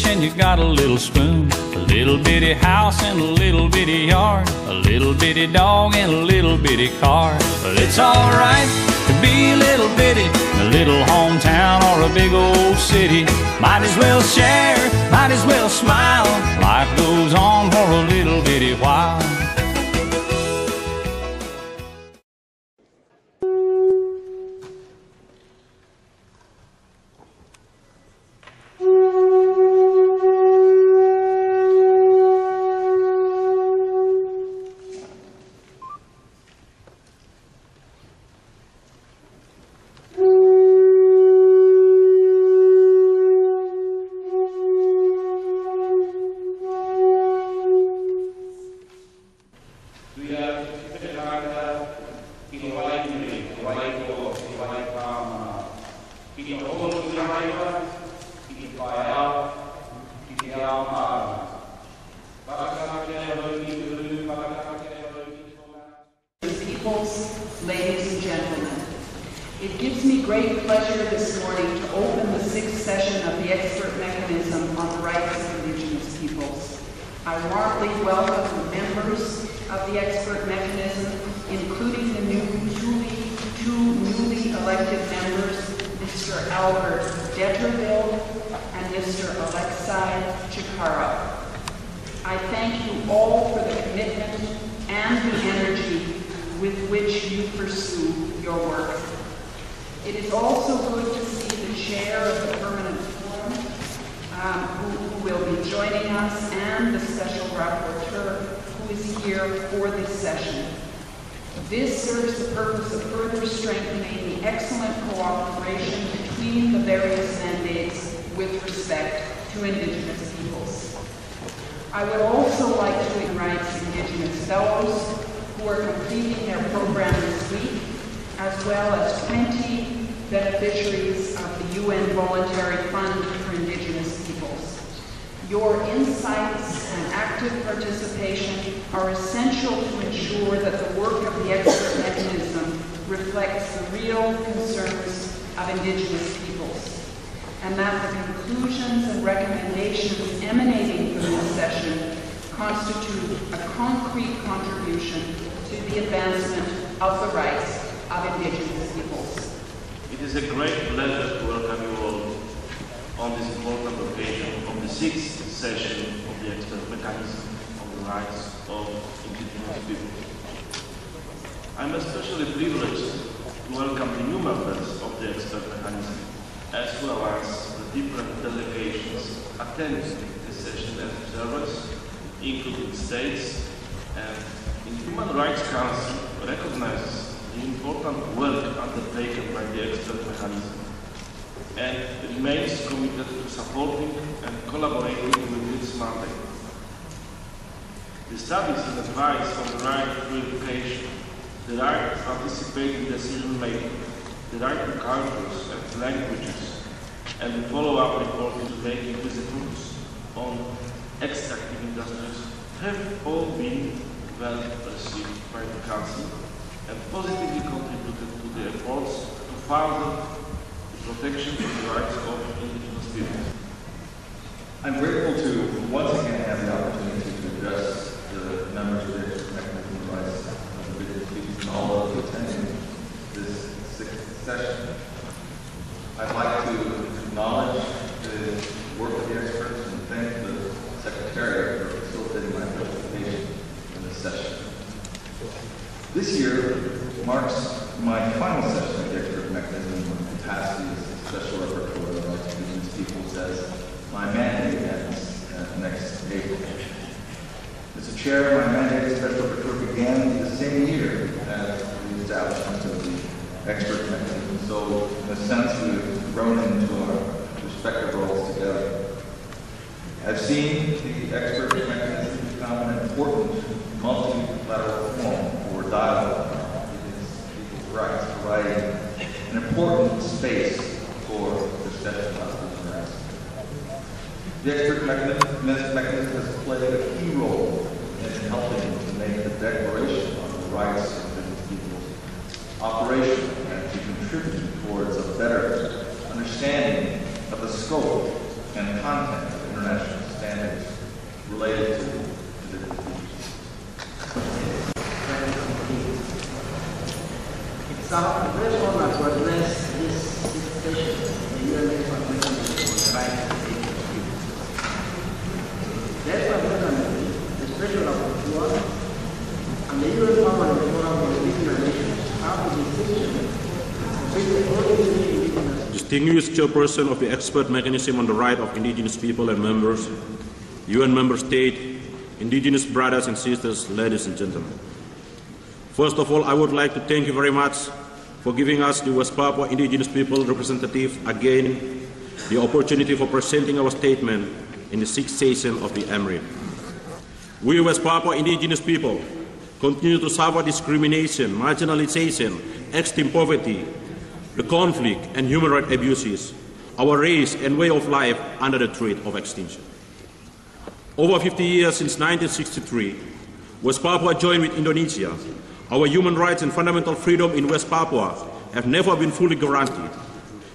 dish and you got a little spoon. A little bitty house and a little bitty yard. A little bitty dog and a little bitty car. But it's alright to be a little bitty a little hometown or a big old city. Might as well share, might as well smile. Life goes on for a little bitty while. Peoples, ladies and gentlemen, it gives me great pleasure this morning to open the sixth session of the Expert Mechanism on the Rights of Indigenous Peoples. I warmly welcome the members of the Expert Mechanism, including two newly elected members, Mr. Albert Deterville and Mr. Alexei Tsykarev. I thank you all for the commitment and the energy with which you pursue your work. It is also good to see the chair of the permanent forum, um, who, who will be joining us, and the special rapporteur who is here for this session. This serves the purpose of further strengthening the excellent cooperation between the various mandates with respect to Indigenous peoples. I would also like to invite Indigenous fellows who are completing their program this week, as well as 20 beneficiaries of the UN Voluntary Fund for Indigenous Peoples. Your insights active participation are essential to ensure that the work of the expert mechanism reflects the real concerns of Indigenous peoples, and that the conclusions and recommendations emanating from this session constitute a concrete contribution to the advancement of the rights of Indigenous peoples. It is a great pleasure to welcome you all on this important occasion of the sixth session the expert mechanism on the rights of Indigenous peoples. I'm especially privileged to welcome the new members of the expert mechanism, as well as the different delegations attending this session as observers including states, and the Human Rights Council recognizes the important work undertaken by the expert mechanism and remains committed to supporting and collaborating with its mandate. The studies and advice on the right to education, the right to participate in decision making, the right to cultures and languages, and the follow-up reporting to making principles on extractive industries have all been well received by the Council and positively contributed to the efforts to further the protection of the rights of indigenous people. I'm grateful to once again have the opportunity to address the members of the Expert Mechanism of Rights of Indigenous Peoples and all those attending this sixth session. I'd like to acknowledge the work of the experts and thank the Secretariat for facilitating my participation in this session. This year marks my final session of the expert mechanism in capacity as Special Rapporteur of Indigenous Peoples as my mandate ends uh, next April. As chair, my mandate as Special Rapporteur began the same year as the establishment of the expert mechanism. So, in a sense, we've grown into our respective roles together. I've seen the expert mechanism become an important multilateral forum for dialogue against people's rights, providing an important space for discussion about these rights. The expert mechanism, mechanism has played a key role in helping to make the Declaration on the Rights of Peoples operational and to contribute towards a better understanding of the scope and content of international standards related to indigenous peoples. So the first one was to address this situation, the UN Expert Mechanism on the Rights of Indigenous People. The expert mechanism, the special rapporteur, and the UN Permanent Forum on Indigenous Nations have the distinction of being the only indigenous Distinguished chairperson of the expert mechanism on the right of indigenous people and members, UN member state, indigenous brothers and sisters, ladies and gentlemen. First of all, I would like to thank you very much for giving us, the West Papua indigenous people representative, again the opportunity for presenting our statement in the sixth session of the EMRIP. We West Papua indigenous people continue to suffer discrimination, marginalization, extreme poverty, the conflict and human rights abuses, our race and way of life under the threat of extinction. Over 50 years since 1963, West Papua joined with Indonesia. Our human rights and fundamental freedom in West Papua have never been fully guaranteed.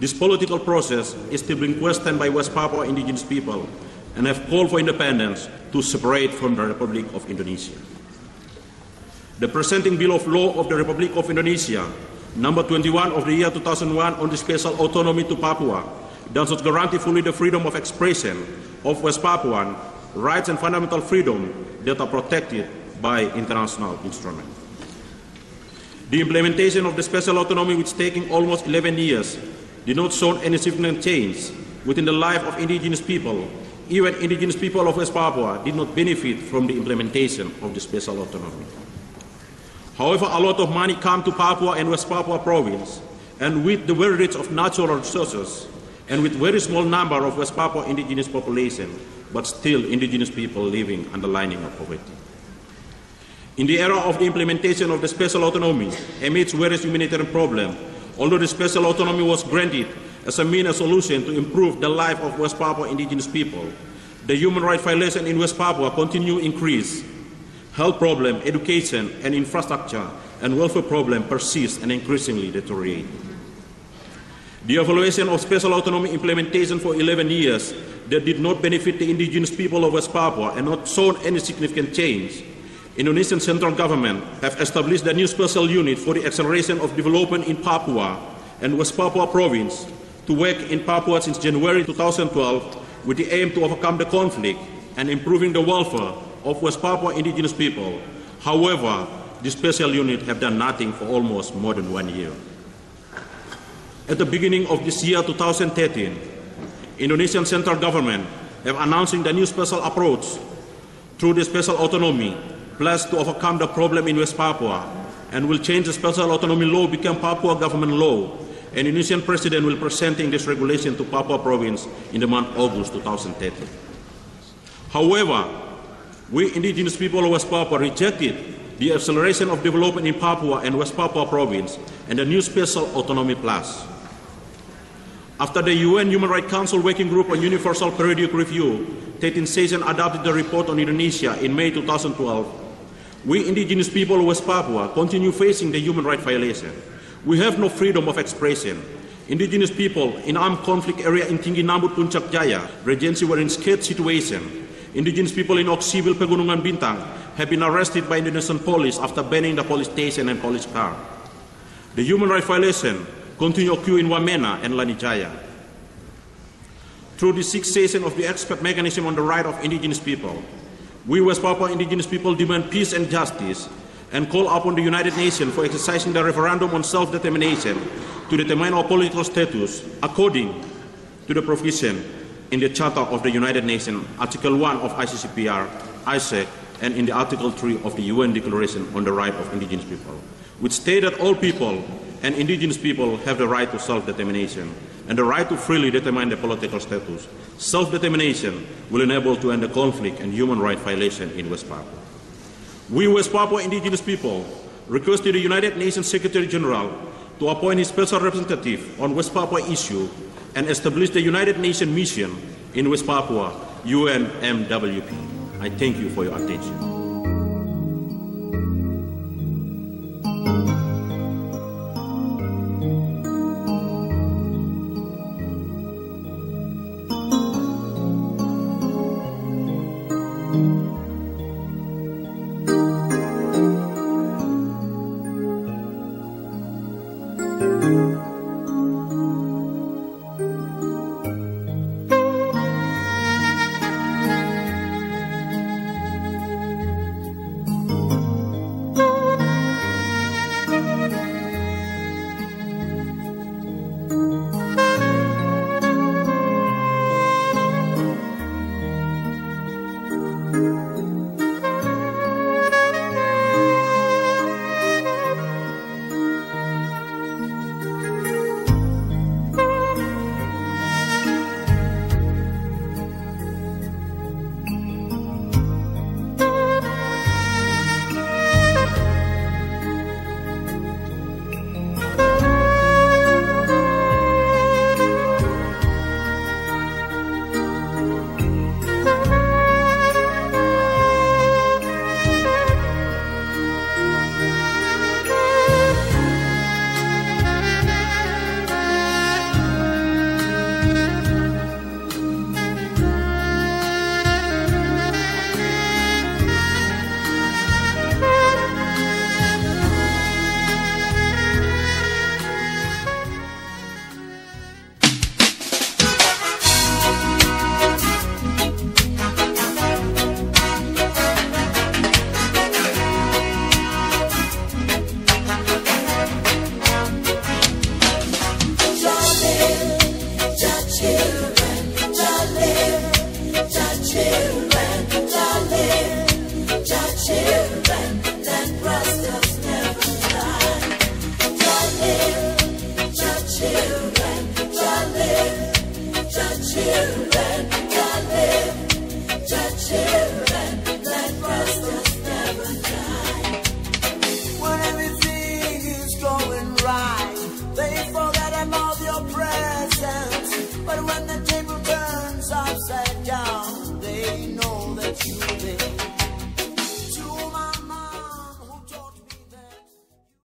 This political process is still being questioned by West Papua indigenous people and have called for independence to separate from the Republic of Indonesia. The presenting Bill of Law of the Republic of Indonesia, number 21 of the year 2001 on the special autonomy to Papua, does not guarantee fully the freedom of expression of West Papuan rights and fundamental freedom that are protected by international instruments. The implementation of the special autonomy, which taking almost 11 years, did not show any significant change within the life of indigenous people. Even indigenous people of West Papua did not benefit from the implementation of the special autonomy. However, a lot of money come to Papua and West Papua province, and with the very rich of natural resources, and with very small number of West Papua indigenous population, but still indigenous people living under lining of poverty. In the era of the implementation of the special autonomy, amidst various humanitarian problems, although the special autonomy was granted as a mean of solution to improve the life of West Papua indigenous people, the human rights violation in West Papua continue increase. Health problem, education and infrastructure and welfare problem persist and increasingly deteriorate. The evaluation of special autonomy implementation for 11 years that did not benefit the indigenous people of West Papua and not shown any significant change Indonesian central government have established a new special unit for the acceleration of development in Papua and West Papua province to work in Papua since January 2012 with the aim to overcome the conflict and improving the welfare of West Papua indigenous people. However, the special unit have done nothing for almost more than one year. At the beginning of this year, 2013, Indonesian central government have announcing the new special approach through the special autonomy pledged to overcome the problem in West Papua and will change the special autonomy law become Papua government law. And Indonesian president will presenting this regulation to Papua province in the month August 2013. However, we indigenous people of West Papua rejected the acceleration of development in Papua and West Papua province and the new special autonomy plus. After the UN Human Rights Council Working Group on Universal Periodic Review, 13 session adopted the report on Indonesia in May 2012, we indigenous people of West Papua continue facing the human rights violation. We have no freedom of expression. Indigenous people in armed conflict area in Tingginambut Puncak Jaya, Regency were in scared situation. Indigenous people in Oksibil Pegunungan Bintang have been arrested by Indonesian police after banning the police station and police car. The human rights violation continue occur in Wamena and Lanny Jaya. Through the session of the expert mechanism on the right of indigenous people, we West Papua indigenous people demand peace and justice and call upon the United Nations for exercising the referendum on self-determination to determine our political status according to the provision in the Charter of the United Nations, Article 1 of ICCPR, ICESCR, and in the Article 3 of the UN Declaration on the Right of Indigenous People, which state that all people and indigenous people have the right to self-determination and the right to freely determine their political status. Self-determination will enable to end the conflict and human rights violation in West Papua. We West Papua indigenous people request the United Nations Secretary General to appoint a special representative on West Papua issue and establish the United Nations mission in West Papua, UNMWP. I thank you for your attention.